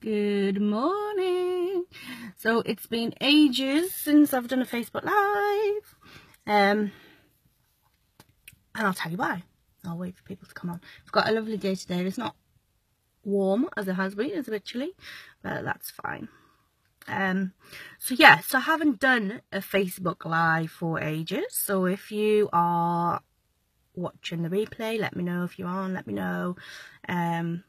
Good morning. So it's been ages since I've done a Facebook Live. Um, and I'll tell you why. I'll wait for people to come on. I've got a lovely day today. It's not warm as it has been. It's a bit chilly, but that's fine. Um, so yeah, so I haven't done a Facebook Live for ages. So if you are watching the replay, let me know if you're let me know. Um,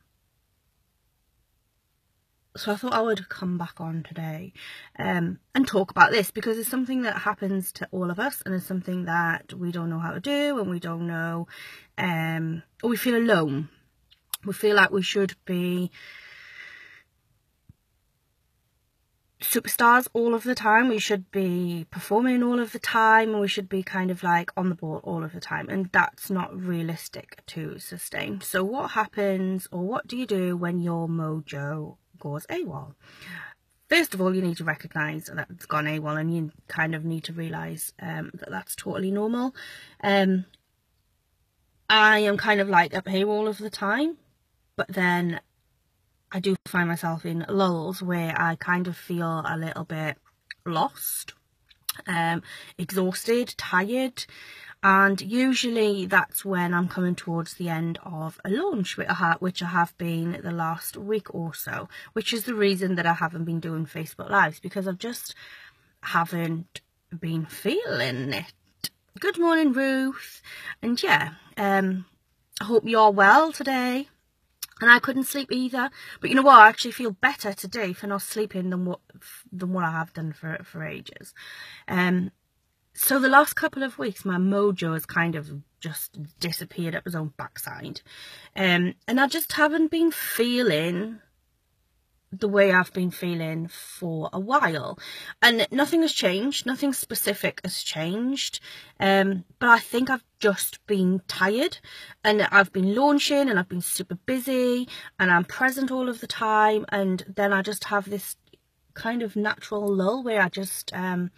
so I thought I would come back on today um, and talk about this because it's something that happens to all of us and it's something that we don't know how to do and we don't know, um, or we feel alone. We feel like we should be superstars all of the time. We should be performing all of the time we should be kind of like on the ball all of the time. And that's not realistic to sustain. So what happens or what do you do when your mojo goes AWOL? First of all, you need to recognise that it's gone AWOL and you kind of need to realise um, that that's totally normal. Um, I am kind of like up here all of the time, but then I do find myself in lulls where I kind of feel a little bit lost, um, exhausted, tired, and usually that's when I'm coming towards the end of a launch which I have been the last week or so, which is the reason that I haven't been doing Facebook Lives because I've just haven't been feeling it. Good morning, Ruth. And yeah, um, I hope you're well today and I couldn't sleep either. But you know what? I actually feel better today for not sleeping than what than what I have done for for ages. Um, so the last couple of weeks, my mojo has kind of just disappeared up his own backside, um, and I just haven't been feeling the way I've been feeling for a while. And nothing has changed, nothing specific has changed. Um, but I think I've just been tired and I've been launching and I've been super busy and I'm present all of the time. And then I just have this kind of natural lull where I just um,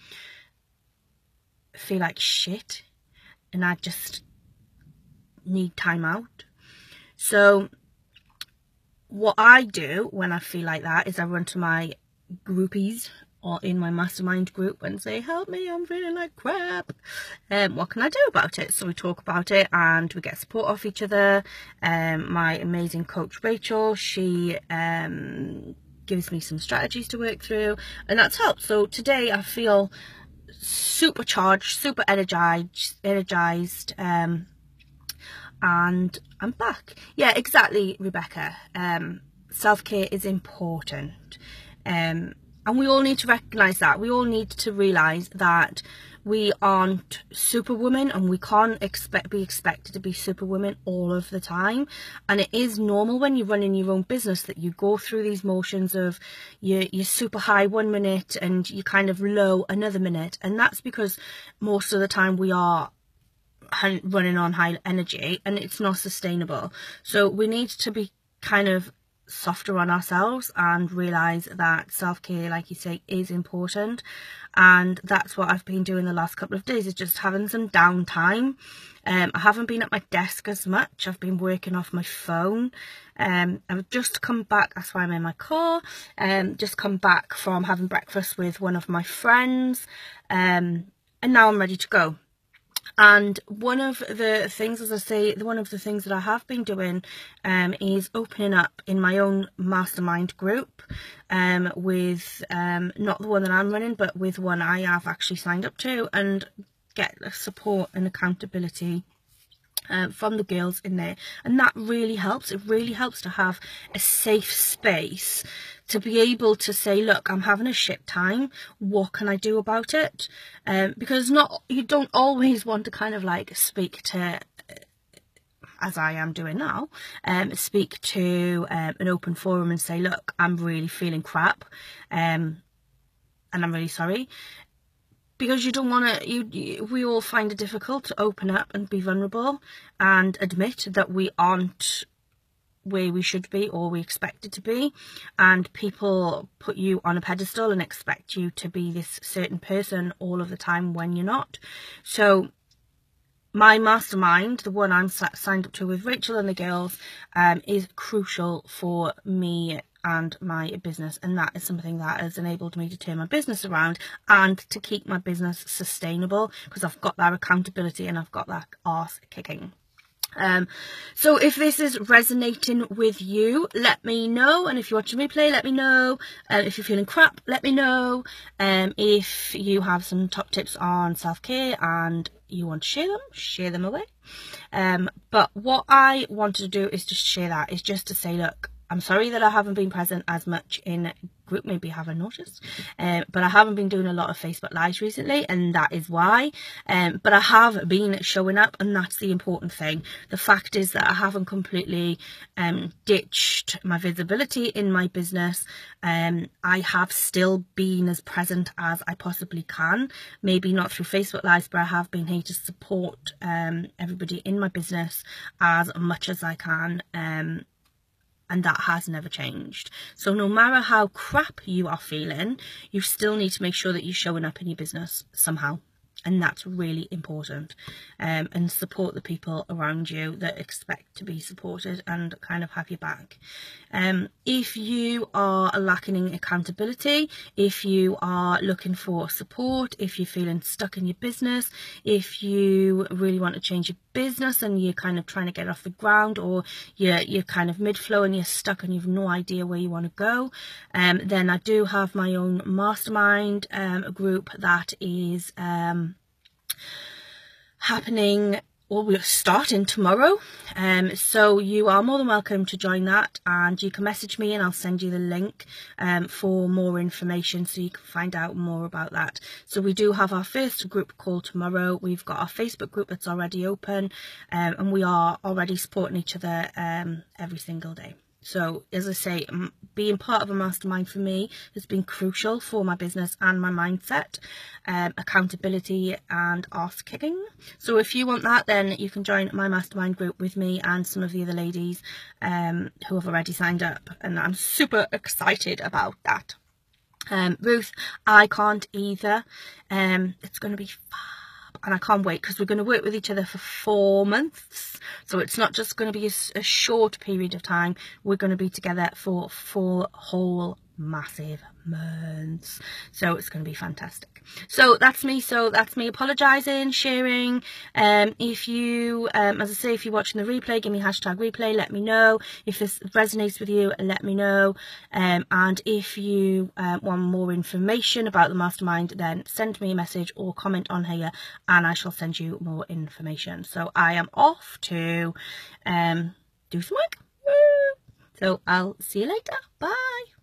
feel like shit and I just need time out. So what I do when I feel like that is I run to my groupies or in my mastermind group and say, help me, I'm feeling like crap. Um, what can I do about it? So we talk about it and we get support off each other. Um, my amazing coach Rachel, she um, gives me some strategies to work through and that's helped. So today I feel supercharged, super energized, energized. Um, and I'm back. Yeah, exactly, Rebecca. Um, self-care is important. Um, and we all need to recognise that. We all need to realise that we aren't superwoman and we can't expect be expected to be superwoman all of the time. And it is normal when you're running your own business that you go through these motions of you're, you're super high one minute and you're kind of low another minute. And that's because most of the time we are running on high energy and it's not sustainable. So we need to be kind of softer on ourselves and realize that self-care like you say is important. And that's what I've been doing the last couple of days is just having some downtime. Um, I haven't been at my desk as much. I've been working off my phone. Um, I've just come back that's why I'm in my car. Um, just come back from having breakfast with one of my friends. Um, and now I'm ready to go and one of the things, as I say, one of the things that I have been doing um, is opening up in my own mastermind group um, with um, not the one that I'm running, but with one I have actually signed up to and get support and accountability um, from the girls in there. And that really helps. It really helps to have a safe space to be able to say look i'm having a shit time. What can i do about it? Um, because not you don't always want to kind of like speak to as I am doing now, um, speak to um, an open forum and say, look, I'm really feeling crap um, and I'm really sorry. Because you don't want to you, you, we all find it difficult to open up and be vulnerable and admit that we aren't where we should be or we expect it to be. And people put you on a pedestal and expect you to be this certain person all of the time when you're not. So my mastermind the one i'm signed up to with rachel and the girls um, is crucial for me and my business. And that is something that has enabled me to turn my business around and to keep my business sustainable because I've got that accountability and I've got that arse kicking. Um, so if this is resonating with you, let me know. And if you're watching replay, let me know. Uh, if you're feeling crap, let me know. Um, if you have some top tips on self-care and you want to share them, share them away. Um, but what I wanted to do is just share that, is just to say, look, I'm sorry that I haven't been present as much in group, maybe haven't noticed, um, but I haven't been doing a lot of Facebook Lives recently, and that is why. Um, but I have been showing up, and that's the important thing. The fact is that I haven't completely um, ditched my visibility in my business. Um, I have still been as present as I possibly can. Maybe not through Facebook Lives, but I have been here to support um, everybody in my business as much as I can. And that has never changed. So no matter how crap you are feeling, you still need to make sure that you're showing up in your business somehow and that's really important um, and support the people around you that expect to be supported and kind of have your back. Um, if you are lacking in accountability if you are looking for support if you're feeling stuck in your business if you really want to change your business and you're kind of trying to get off the ground or you're, you're kind of mid-flow and you're stuck and you've no idea where you want to go um, then I do have my own mastermind um, group that is um, happening well we're starting tomorrow um so you are more than welcome to join that and you can message me and i'll send you the link um for more information so you can find out more about that. So we do have our first group call tomorrow. We've got our facebook group that's already open um, and we are already supporting each other um every single day so, as I say, being part of a mastermind for me has been crucial for my business and my mindset, um, accountability and ass kicking. So, if you want that, then you can join my mastermind group with me and some of the other ladies um, who have already signed up. And I'm super excited about that. Um, Ruth, I can't either. Um, it's going to be fun and I can't wait because we're going to work with each other for four months. So it's not just going to be a, a short period of time. We're going to be together for four whole massive months. So it's going to be fantastic. So that's me so that's me apologizing sharing. Um if you um as i say if you're watching the replay give me hashtag replay let me know. If this resonates with you let me know. Um and if you um, want more information about the mastermind then send me a message or comment on here and i shall send you more information. So i am off to um do some work. So i'll see you later. Bye